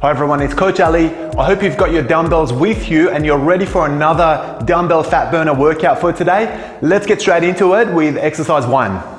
Hi everyone, it's Coach Ali. I hope you've got your dumbbells with you and you're ready for another dumbbell fat burner workout for today. Let's get straight into it with exercise one.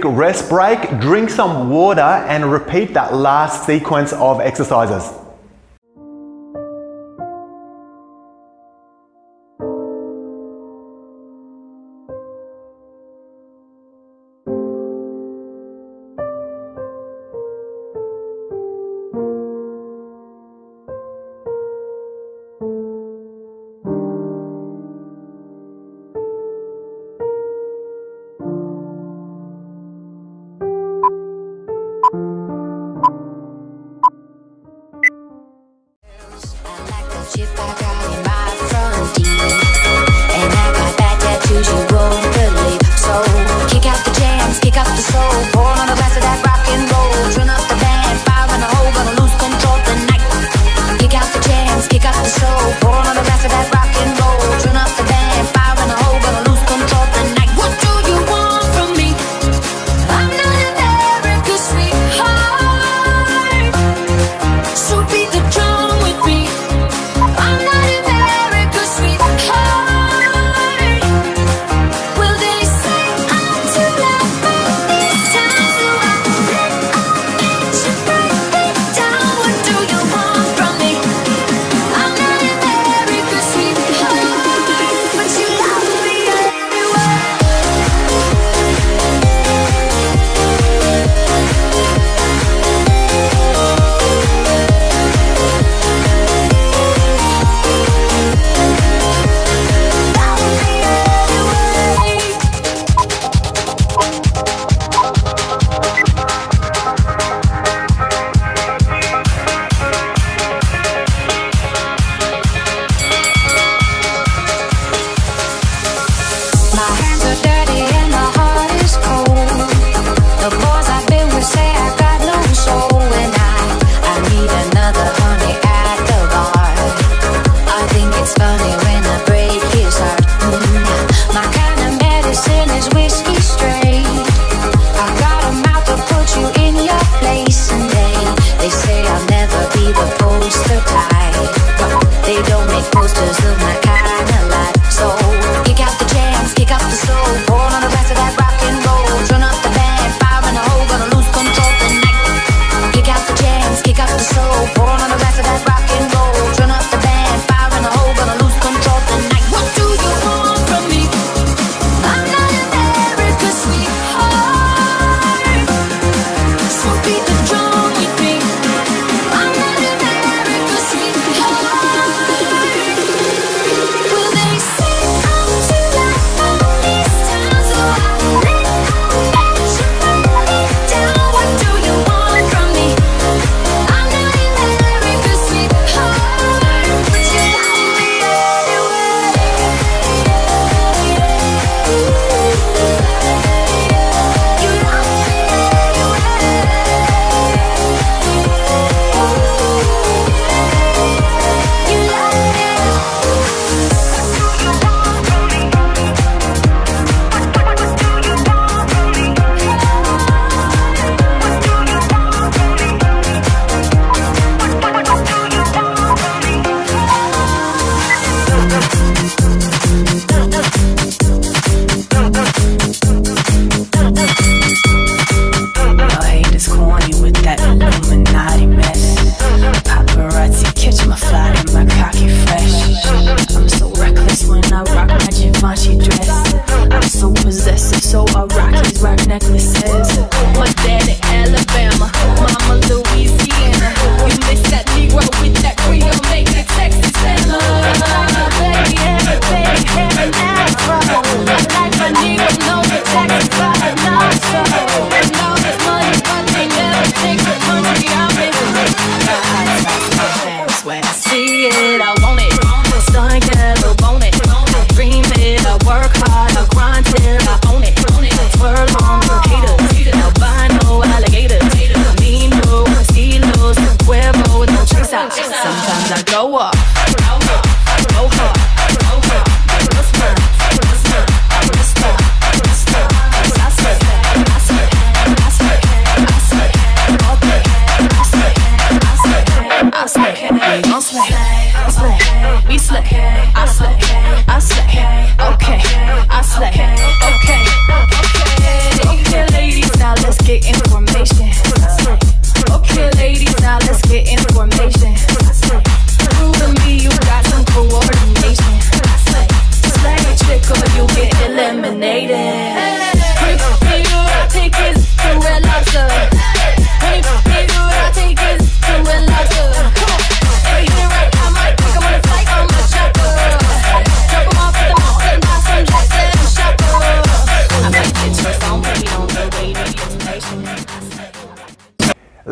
quick rest break, drink some water and repeat that last sequence of exercises.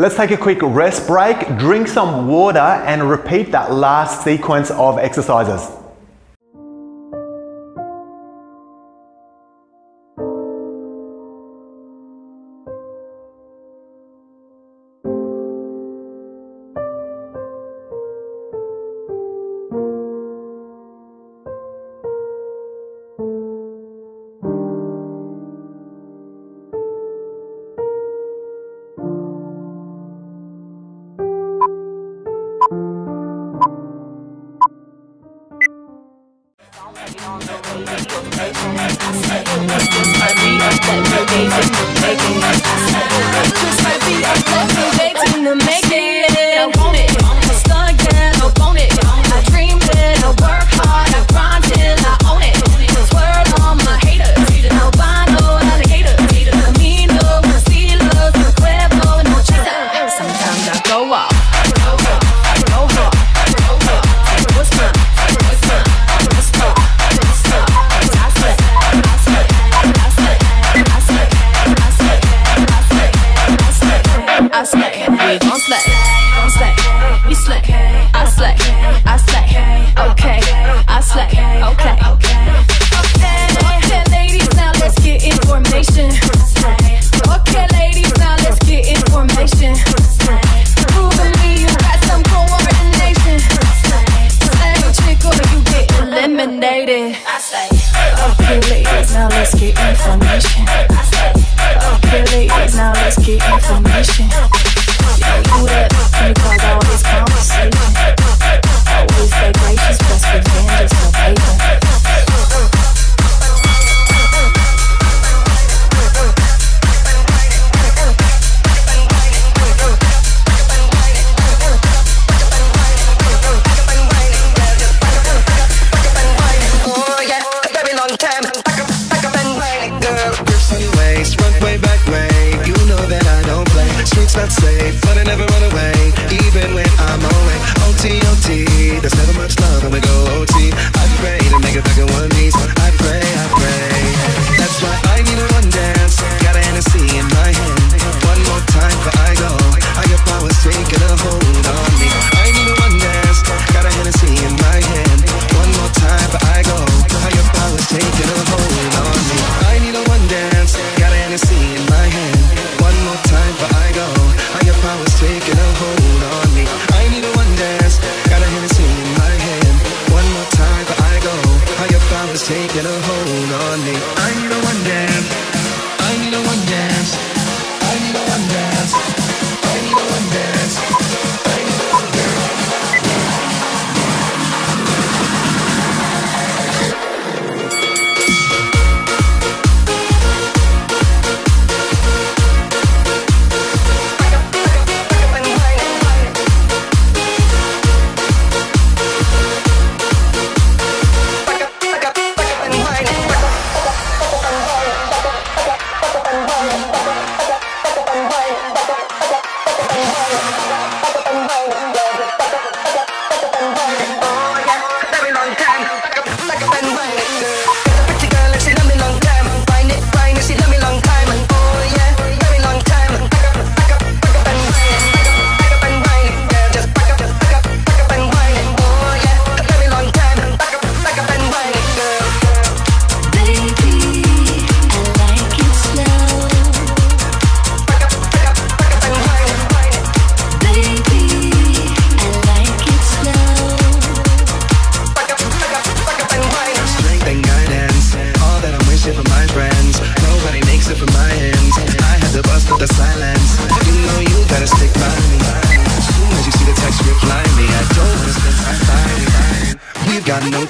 Let's take a quick rest break, drink some water, and repeat that last sequence of exercises.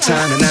time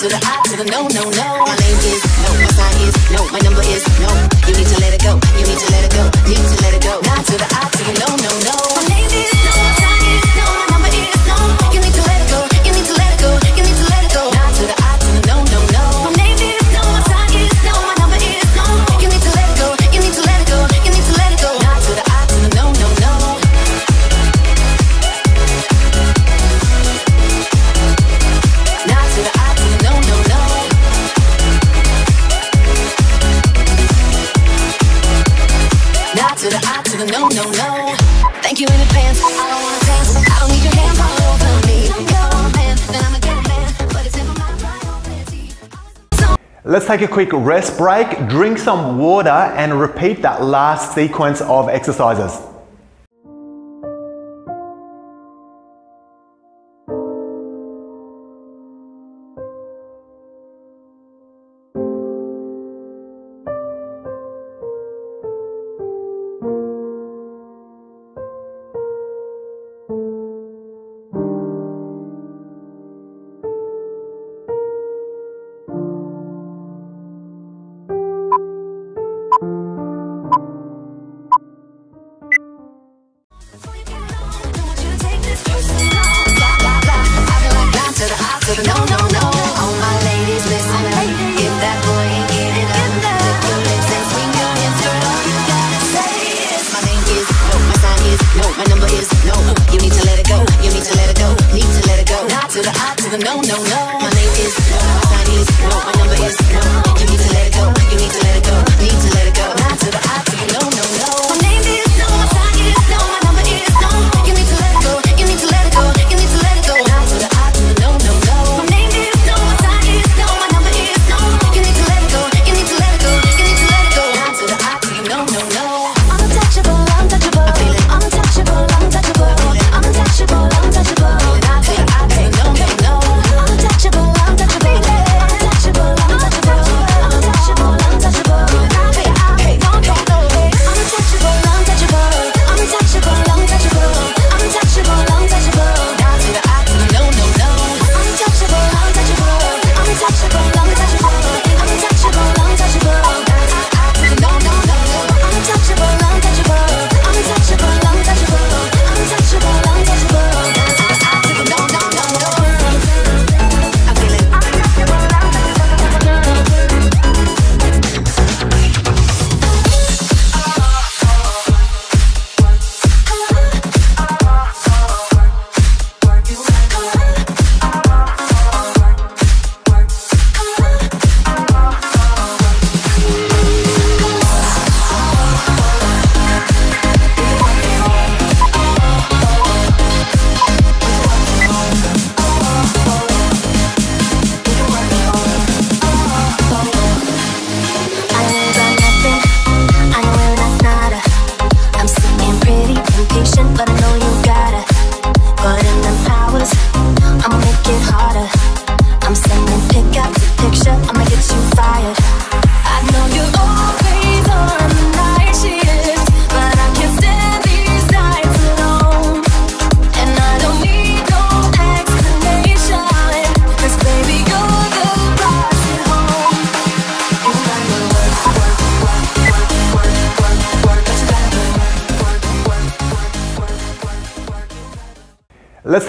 to the I to the no, no, no. My name is no, my sign is no, my number is no. take a quick rest break, drink some water and repeat that last sequence of exercises.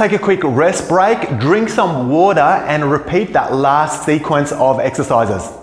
take a quick rest break, drink some water and repeat that last sequence of exercises.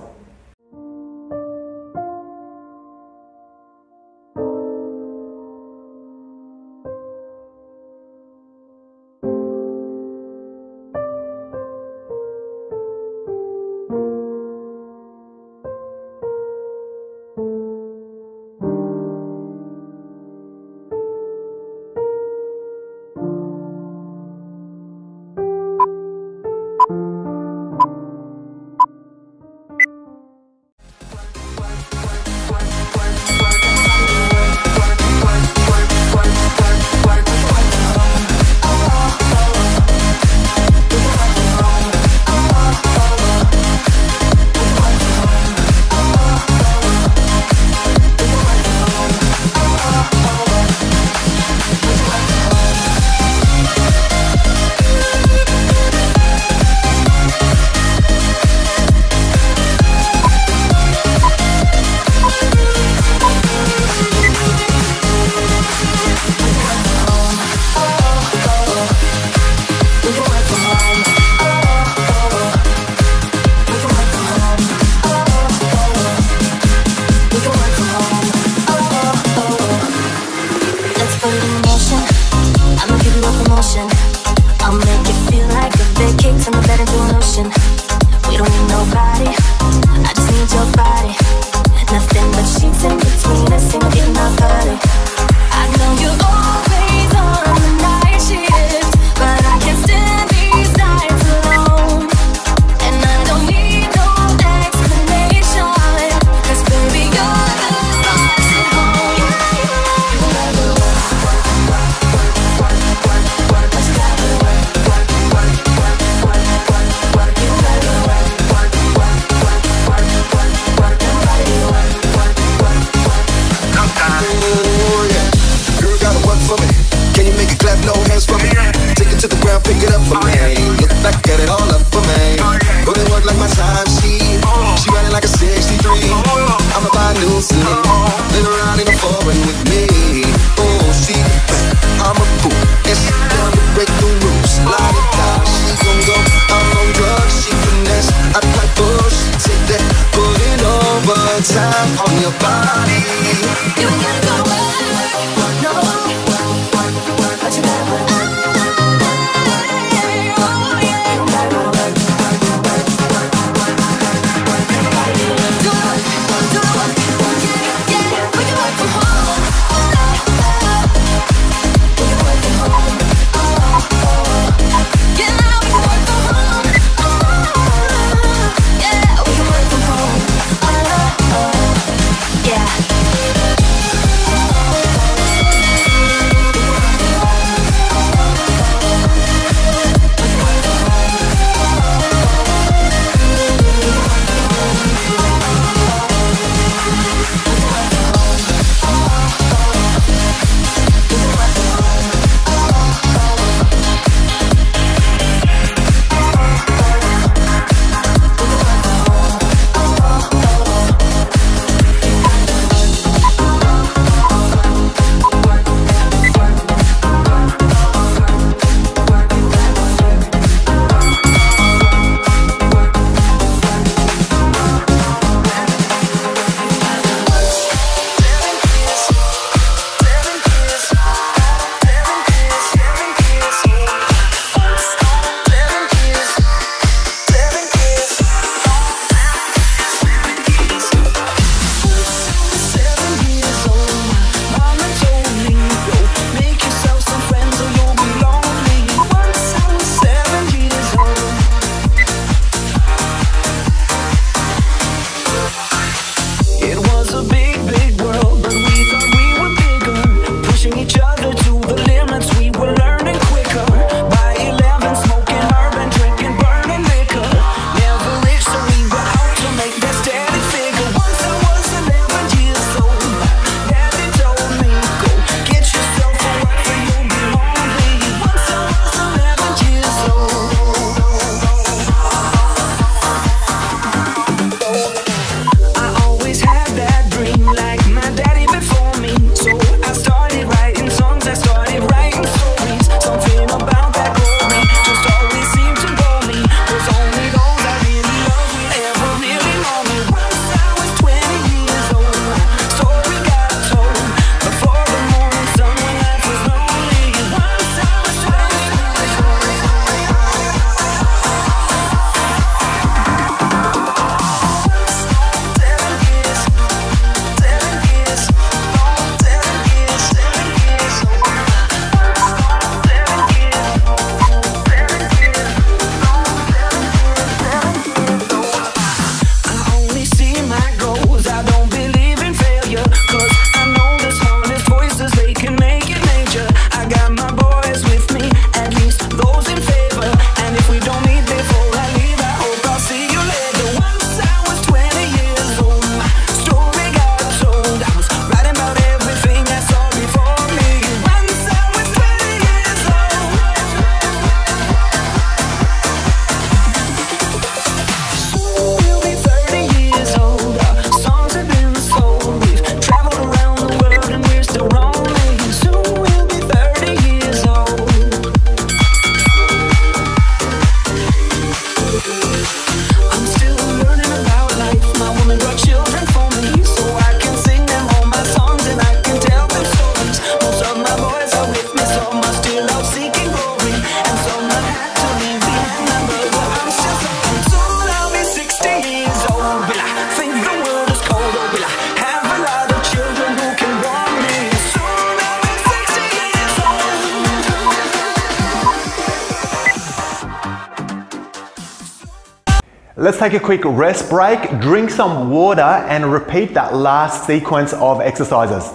for me. Take it to the ground, pick it up for me. Get back, at it all up for me. Go to work like my time, she. She riding like a 63. I'ma buy a new suit. Live around in the foreign with me. Oh, she I'm a fool. And she down to break the rules. La da da, she gon' go. I'm on drugs, she finesse. I like she take that. Put it overtime on your body. Let's take a quick rest break, drink some water and repeat that last sequence of exercises.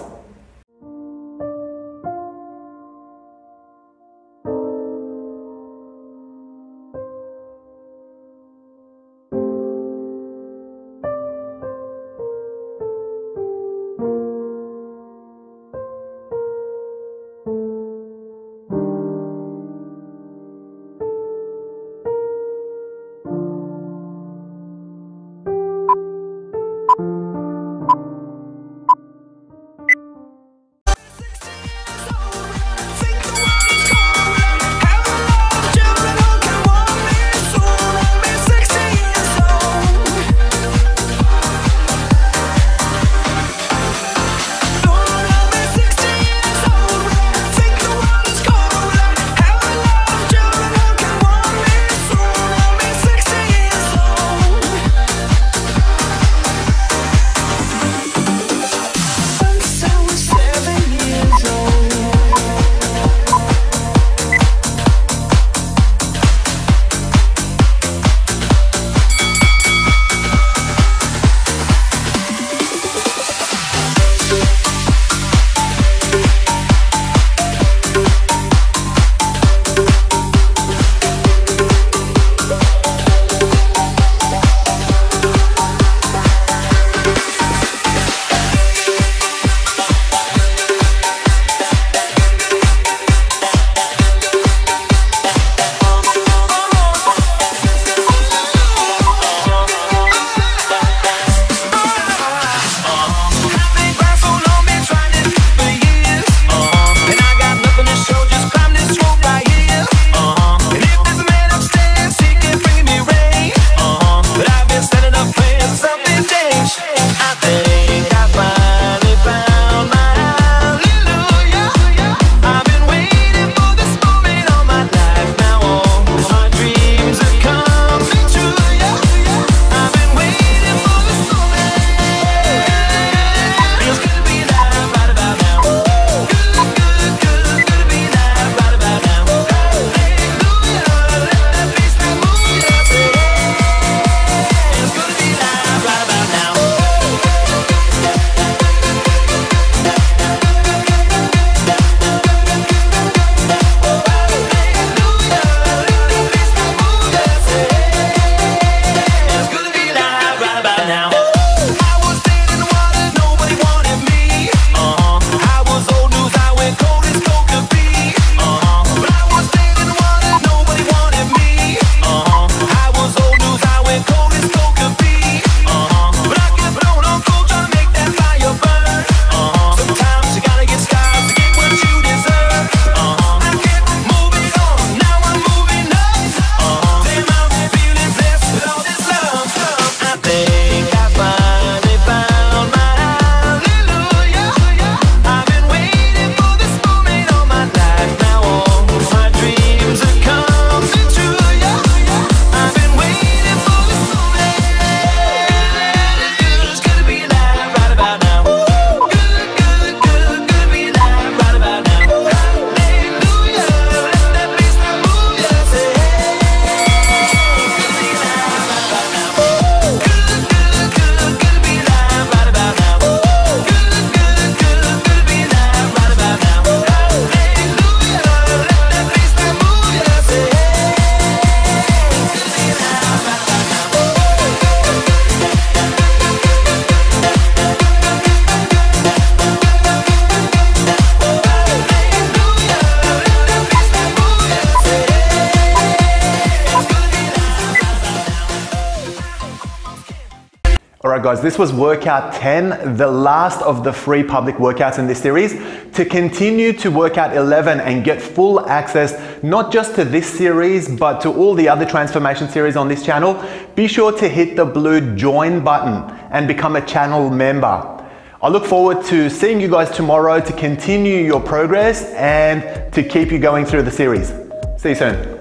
Guys, this was workout 10, the last of the free public workouts in this series. To continue to workout 11 and get full access, not just to this series, but to all the other transformation series on this channel, be sure to hit the blue join button and become a channel member. I look forward to seeing you guys tomorrow to continue your progress and to keep you going through the series. See you soon.